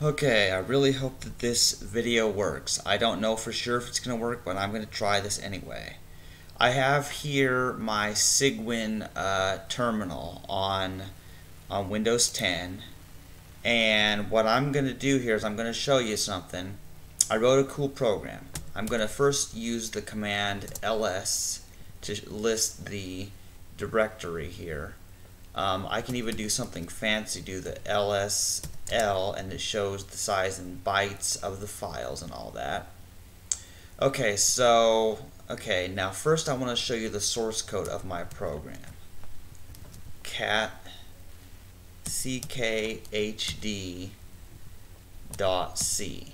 Okay, I really hope that this video works. I don't know for sure if it's going to work, but I'm going to try this anyway. I have here my Cygwin uh, terminal on, on Windows 10 and what I'm going to do here is I'm going to show you something. I wrote a cool program. I'm going to first use the command ls to list the directory here. Um, I can even do something fancy, do the lsl, and it shows the size in bytes of the files and all that. Okay, so, okay, now first I want to show you the source code of my program. cat ckhd dot c.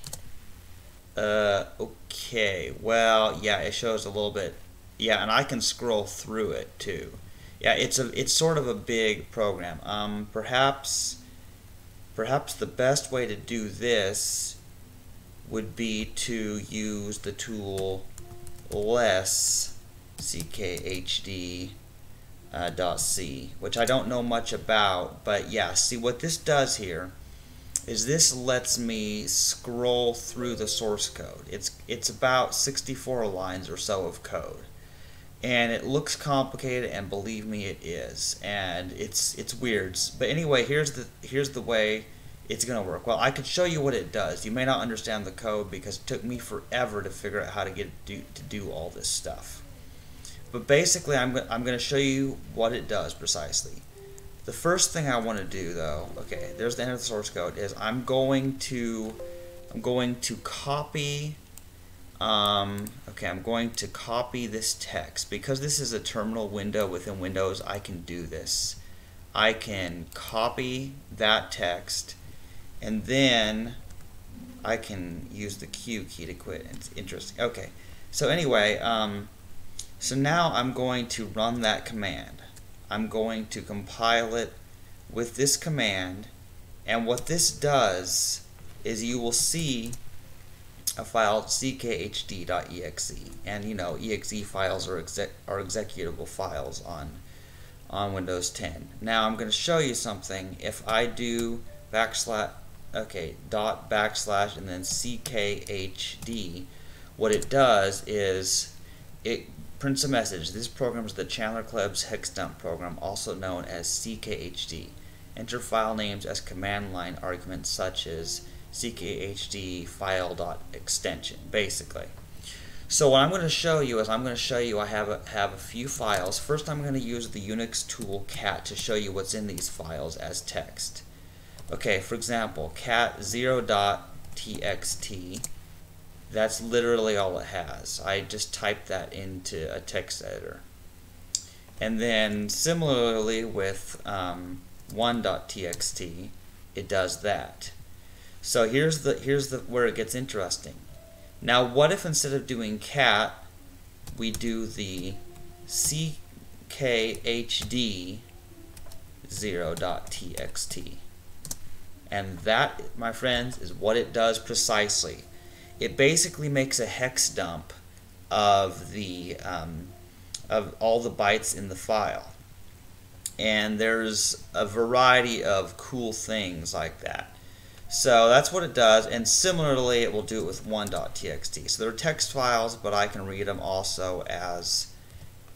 Uh, okay, well, yeah, it shows a little bit, yeah, and I can scroll through it too. Yeah, it's a, it's sort of a big program. Um, perhaps, perhaps the best way to do this would be to use the tool less ckhd uh, .c, which I don't know much about, but yeah, see what this does here is this lets me scroll through the source code. It's it's about 64 lines or so of code. And it looks complicated and believe me it is. And it's it's weird. But anyway, here's the here's the way it's going to work. Well, I could show you what it does. You may not understand the code because it took me forever to figure out how to get do, to do all this stuff. But basically, I'm, I'm going to show you what it does precisely. The first thing I want to do, though, okay, there's the end of the source code, is I'm going to, I'm going to copy, um, okay, I'm going to copy this text. Because this is a terminal window within Windows, I can do this. I can copy that text, and then I can use the Q key to quit. It's interesting. Okay, so anyway, um, so now I'm going to run that command. I'm going to compile it with this command and what this does is you will see a file ckhd.exe and you know exe files are, exec are executable files on on Windows 10. Now I'm going to show you something if I do backslash okay dot backslash and then ckhd what it does is it prints a message. This program is the Chandler-Klebs hex dump program, also known as CKHD. Enter file names as command line arguments such as ckhd file extension basically. So what I'm going to show you is I'm going to show you I have a, have a few files. First I'm going to use the Unix tool cat to show you what's in these files as text. Okay, for example, cat 0.txt that's literally all it has. I just typed that into a text editor. And then similarly with um, 1.txt, it does that. So here's the here's the where it gets interesting. Now what if instead of doing cat, we do the ckhd 0.txt. And that, my friends, is what it does precisely it basically makes a hex dump of the um, of all the bytes in the file and there's a variety of cool things like that so that's what it does and similarly it will do it with 1.txt so they're text files but I can read them also as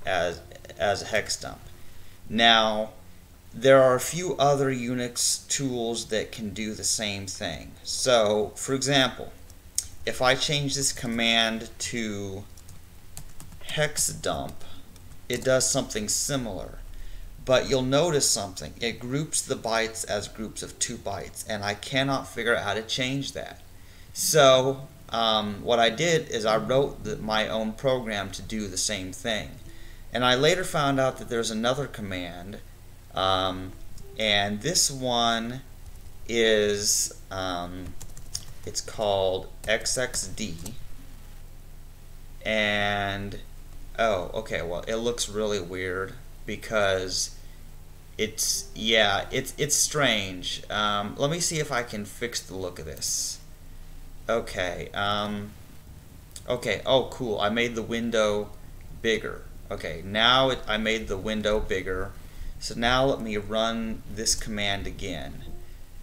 as as a hex dump. Now there are a few other Unix tools that can do the same thing. So for example if I change this command to hex dump, it does something similar. But you'll notice something. It groups the bytes as groups of two bytes, and I cannot figure out how to change that. So um, what I did is I wrote the, my own program to do the same thing. And I later found out that there's another command, um, and this one is um, it's called XXD. And, oh, okay, well, it looks really weird because it's, yeah, it's, it's strange. Um, let me see if I can fix the look of this. Okay, um, okay, oh, cool, I made the window bigger. Okay, now it, I made the window bigger. So now let me run this command again.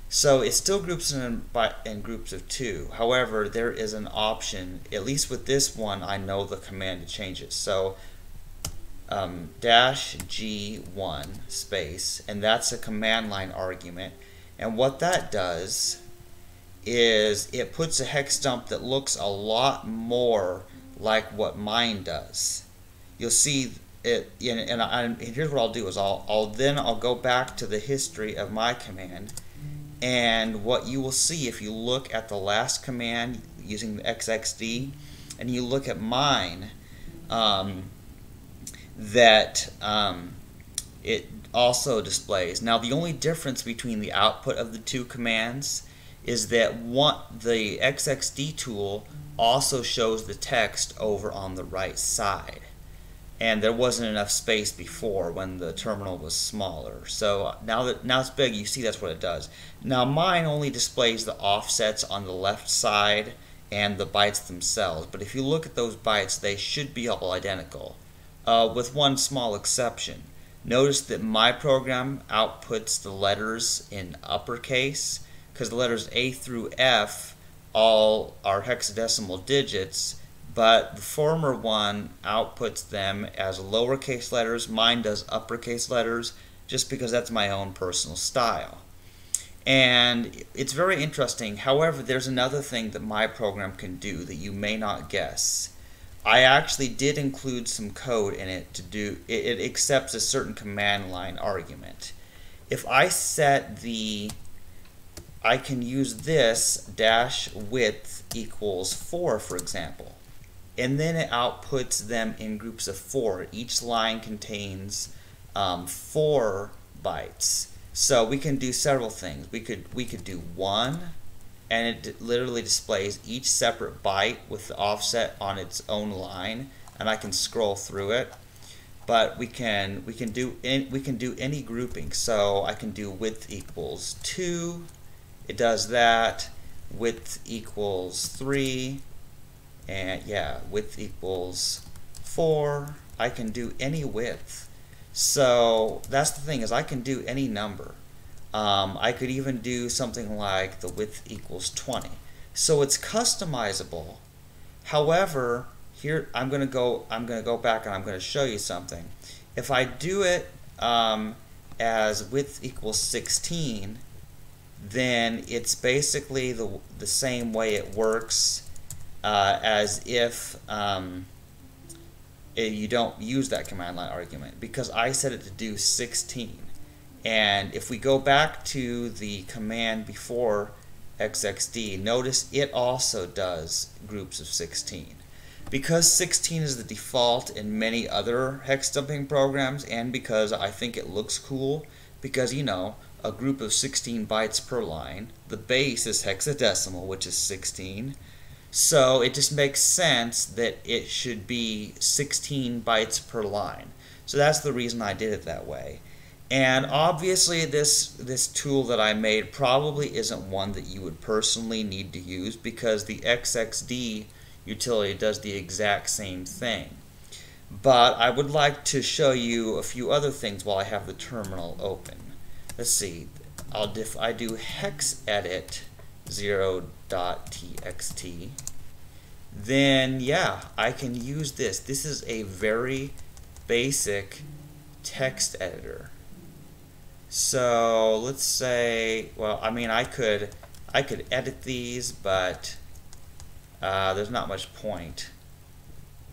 So it still groups in, by, in groups of two. However, there is an option, at least with this one, I know the command to change it. So um, dash G1 space, and that's a command line argument. And what that does is it puts a hex dump that looks a lot more like what mine does. You'll see it, and, and, and here's what I'll do is I'll, I'll then I'll go back to the history of my command and what you will see if you look at the last command using the XXD and you look at mine um, that um, it also displays. Now the only difference between the output of the two commands is that one, the XXD tool also shows the text over on the right side and there wasn't enough space before when the terminal was smaller. So now that now it's big, you see that's what it does. Now mine only displays the offsets on the left side and the bytes themselves. But if you look at those bytes, they should be all identical, uh, with one small exception. Notice that my program outputs the letters in uppercase because the letters A through F all are hexadecimal digits but the former one outputs them as lowercase letters. Mine does uppercase letters just because that's my own personal style. And it's very interesting. However, there's another thing that my program can do that you may not guess. I actually did include some code in it to do it, it accepts a certain command line argument. If I set the I can use this dash width equals 4 for example and then it outputs them in groups of four. Each line contains um, four bytes. So we can do several things. We could we could do one, and it literally displays each separate byte with the offset on its own line, and I can scroll through it. But we can we can do in, we can do any grouping. So I can do width equals two. It does that. Width equals three and yeah width equals 4 I can do any width so that's the thing is I can do any number um, I could even do something like the width equals 20 so it's customizable. However here I'm gonna go I'm gonna go back and I'm gonna show you something. If I do it um, as width equals 16 then it's basically the, the same way it works uh, as if um, you don't use that command line argument because I set it to do 16 and if we go back to the command before XXD notice it also does groups of 16 because 16 is the default in many other hex dumping programs and because I think it looks cool because you know a group of 16 bytes per line the base is hexadecimal which is 16 so it just makes sense that it should be 16 bytes per line. So that's the reason I did it that way. And obviously this this tool that I made probably isn't one that you would personally need to use because the XXD utility does the exact same thing. But I would like to show you a few other things while I have the terminal open. Let's see. I'll if I do hex edit 0.txt, then yeah, I can use this. This is a very basic text editor. So let's say, well, I mean, I could, I could edit these, but uh, there's not much point.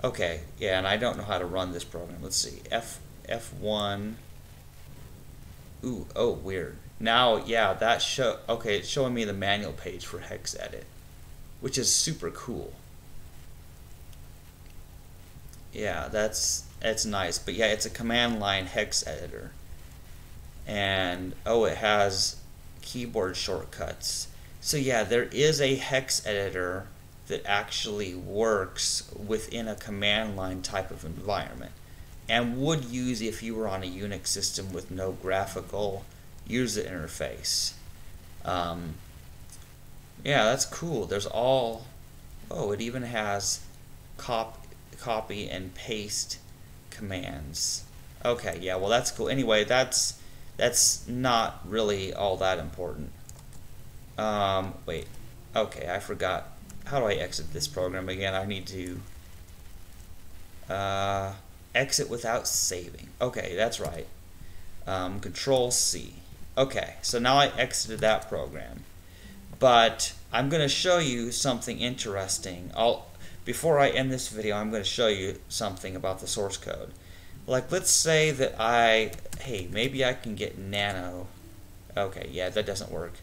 Okay, yeah, and I don't know how to run this program. Let's see, F F1. Ooh, oh, weird. Now, yeah, that show. Okay, it's showing me the manual page for hex edit, which is super cool. Yeah, that's that's nice. But yeah, it's a command line hex editor, and oh, it has keyboard shortcuts. So yeah, there is a hex editor that actually works within a command line type of environment and would use if you were on a Unix system with no graphical user interface. Um, yeah, that's cool. There's all, oh, it even has cop, copy and paste commands. Okay, yeah, well that's cool. Anyway, that's that's not really all that important. Um, wait. Okay, I forgot. How do I exit this program again? I need to uh, exit without saving. Okay, that's right. Um, control C. Okay, so now I exited that program. But I'm going to show you something interesting. I'll before I end this video, I'm going to show you something about the source code. Like, let's say that I, hey, maybe I can get nano. Okay, yeah, that doesn't work.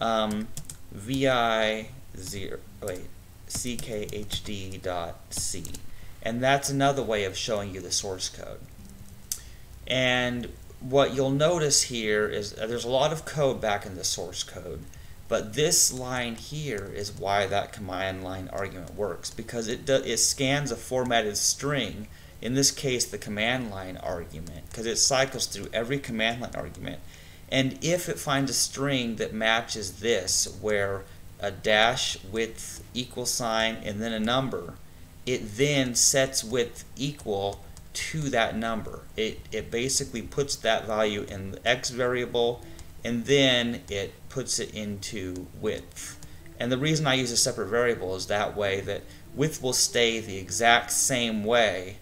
Um, vi zero, wait, ckhd dot c, and that's another way of showing you the source code. And what you'll notice here is there's a lot of code back in the source code. But this line here is why that command line argument works because it, do, it scans a formatted string, in this case the command line argument, because it cycles through every command line argument. And if it finds a string that matches this, where a dash width equal sign and then a number, it then sets width equal to that number. It, it basically puts that value in the x variable and then it puts it into width. And the reason I use a separate variable is that way that width will stay the exact same way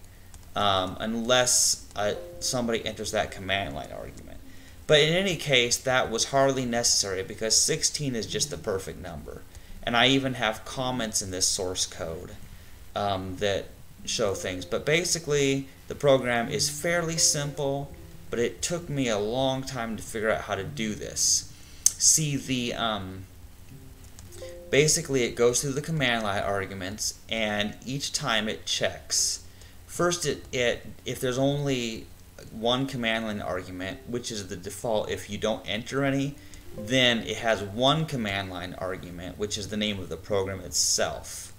um, unless uh, somebody enters that command line argument. But in any case, that was hardly necessary because 16 is just the perfect number. And I even have comments in this source code um, that show things. But basically, the program is fairly simple but it took me a long time to figure out how to do this. See the um, basically it goes through the command line arguments and each time it checks. First it, it if there's only one command line argument, which is the default if you don't enter any, then it has one command line argument, which is the name of the program itself.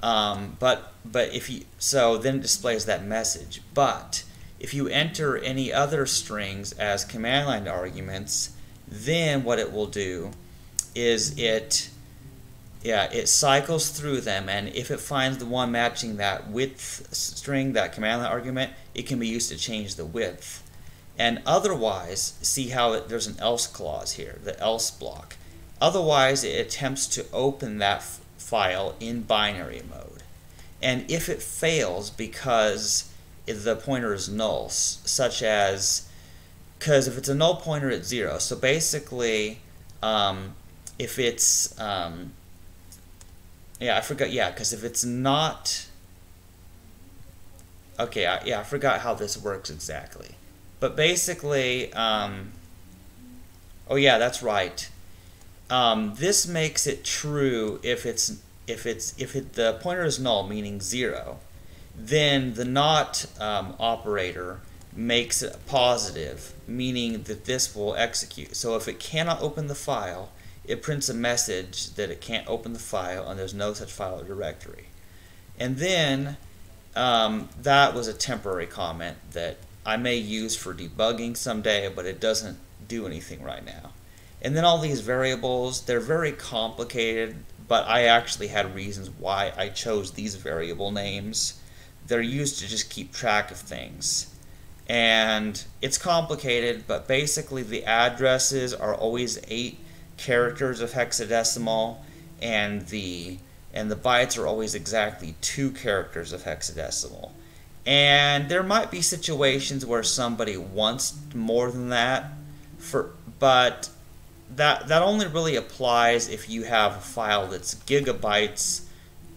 Um, but but if you so then it displays that message. But if you enter any other strings as command line arguments, then what it will do is it yeah, it cycles through them and if it finds the one matching that width string, that command line argument, it can be used to change the width. And otherwise, see how it, there's an else clause here, the else block. Otherwise, it attempts to open that file in binary mode. And if it fails because the pointer is null, such as, because if it's a null pointer, it's zero. So basically, um, if it's, um, yeah, I forgot, yeah, because if it's not, okay, I, yeah, I forgot how this works exactly. But basically, um, oh yeah, that's right. Um, this makes it true if it's if it's if it, the pointer is null, meaning zero then the not um, operator makes it positive, meaning that this will execute. So if it cannot open the file, it prints a message that it can't open the file and there's no such file or directory. And then um, that was a temporary comment that I may use for debugging someday, but it doesn't do anything right now. And then all these variables, they're very complicated, but I actually had reasons why I chose these variable names they're used to just keep track of things. And it's complicated, but basically the addresses are always eight characters of hexadecimal, and the and the bytes are always exactly two characters of hexadecimal. And there might be situations where somebody wants more than that, for but that that only really applies if you have a file that's gigabytes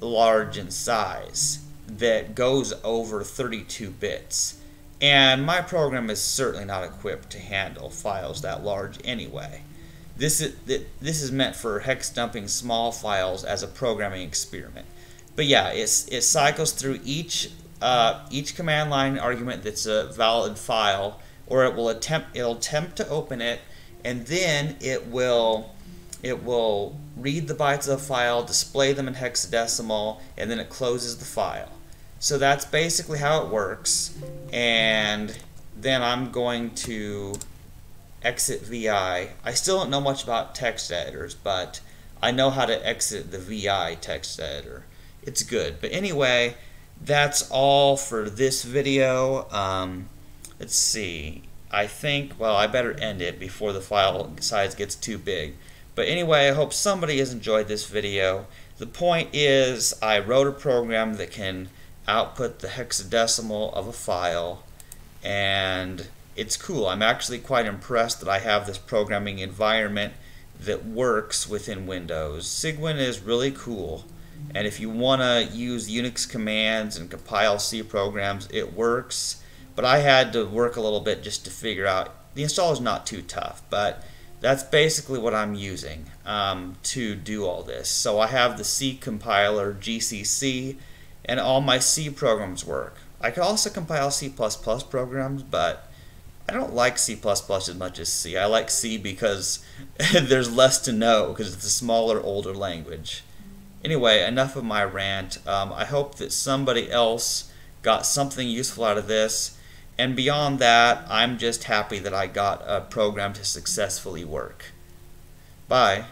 large in size that goes over 32 bits. And my program is certainly not equipped to handle files that large anyway. This is, this is meant for hex dumping small files as a programming experiment. But yeah, it's, it cycles through each, uh, each command line argument that's a valid file, or it will attempt, it'll attempt to open it, and then it will it will read the bytes of the file, display them in hexadecimal, and then it closes the file. So that's basically how it works. And then I'm going to exit VI. I still don't know much about text editors, but I know how to exit the VI text editor. It's good. But anyway, that's all for this video. Um, let's see. I think, well, I better end it before the file size gets too big. But anyway, I hope somebody has enjoyed this video. The point is, I wrote a program that can output the hexadecimal of a file, and it's cool. I'm actually quite impressed that I have this programming environment that works within Windows. Cygwin is really cool. And if you want to use Unix commands and compile C programs, it works. But I had to work a little bit just to figure out. The installer is not too tough, but that's basically what I'm using um, to do all this. So I have the C compiler GCC, and all my C programs work. I could also compile C++ programs, but I don't like C++ as much as C. I like C because there's less to know because it's a smaller, older language. Anyway, enough of my rant. Um, I hope that somebody else got something useful out of this. And beyond that, I'm just happy that I got a program to successfully work. Bye.